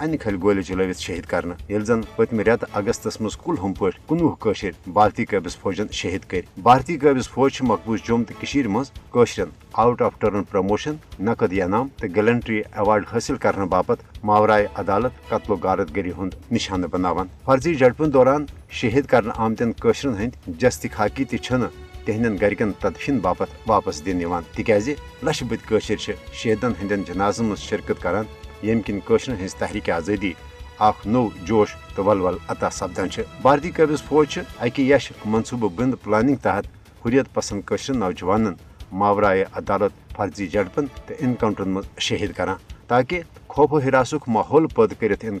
انہ کھل گولہ چلوت شہید کرنے یل زن پتمہ رت اگستس مز کل ہم پہ کنوہ قشر بھارتی قٲبض فوجن شہید کر بھارتی قٲبض فوج سے مقبوض جوم تو مز قشرین آؤٹ آف ٹرن پروموشن نقد انعام تو گیلنٹری ایوارڈ حاصل کرنے باپت ماورائے عدالت قتل و غارت گری ہند نشانہ بناوان فرضی جھڑپن دوران شہید کرنے آمتن قشرن ہند جستی خاکی تہ تہندین گرکن تدفین باپت واپس دن تکیاز لچھ بد قشر شہیدن ہندین جنازن مز شرکت کران یم کن کشرن ہز تحریک آزادی اخ نو جوش تو ولول عطا سپدان بھارتی قبض فوج اکہ یش منصوبہ بند پلاننگ تحت حریت پسند کشرن نوجوانن ماورائے عدالت، فرضی جڑپن تو انکاؤنٹرن مز شہید کران، تاکہ خوف و حراسک ماحول پد کرت ان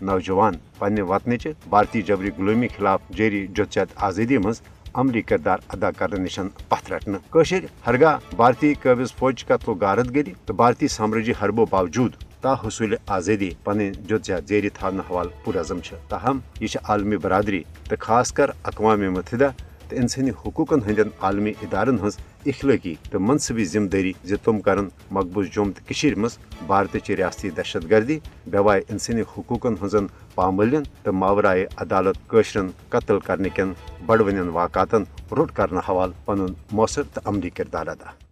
نوجوان پنہ وطنچ بھارتی جبری غلومی خلاف جاری جدجہد آزادی من عملی کردار ادا کرنے نشن پتھ رٹنے ہرگاہ بھارتی قبض فوج قتل و غارت گری تو بھارتی سامراجی حربو باوجود تا حصول آزادی پن جد زیر تھان حوالہ پر عزم تاہم یہ عالمی برادری تو خاص کر اقوام متحدہ تو انسانی حقوق ہند عالمی ادارن ہن اخلاقی تو منصبی ذمہ داری زی تم مقبوض جم تو مز بھارت ریاستی دہشت گردی، بیوائے انسانی حقوق ہن پاملین تو ماورائے عدالت قشرن قتل کرنے کن بڑونین واقعاتن روٹ کرنے حوال پن مؤثر تو عملی کردار ادا۔